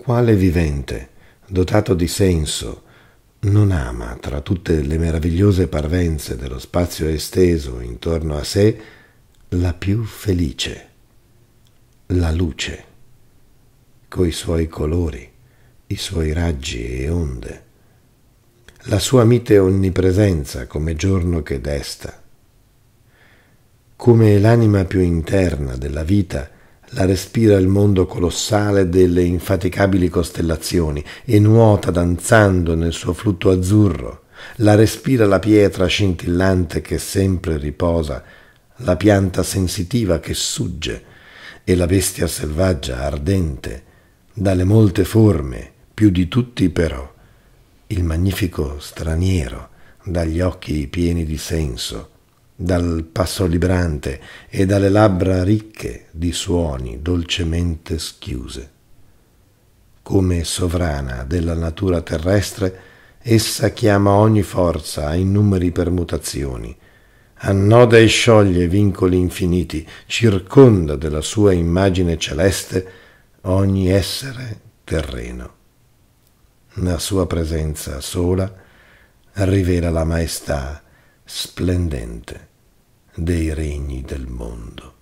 quale vivente, dotato di senso, non ama tra tutte le meravigliose parvenze dello spazio esteso intorno a sé la più felice, la luce, coi suoi colori, i suoi raggi e onde, la sua mite onnipresenza come giorno che desta, come l'anima più interna della vita la respira il mondo colossale delle infaticabili costellazioni e nuota danzando nel suo flutto azzurro, la respira la pietra scintillante che sempre riposa, la pianta sensitiva che sugge e la bestia selvaggia ardente, dalle molte forme, più di tutti però, il magnifico straniero, dagli occhi pieni di senso, dal passo librante e dalle labbra ricche di suoni dolcemente schiuse. Come sovrana della natura terrestre, essa chiama ogni forza a innumeri permutazioni, annoda e scioglie vincoli infiniti, circonda della sua immagine celeste ogni essere terreno. La sua presenza sola rivela la maestà splendente dei regni del mondo.